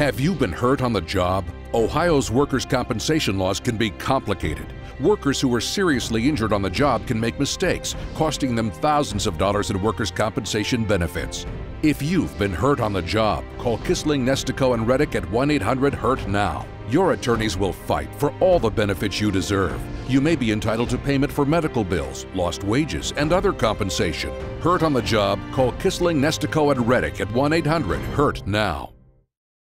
Have you been hurt on the job? Ohio's workers' compensation laws can be complicated. Workers who are seriously injured on the job can make mistakes, costing them thousands of dollars in workers' compensation benefits. If you've been hurt on the job, call Kisling, Nestico, and Redick at 1 800 HURT NOW. Your attorneys will fight for all the benefits you deserve. You may be entitled to payment for medical bills, lost wages, and other compensation. Hurt on the job? Call Kisling, Nestico, and Redick at 1 800 HURT NOW.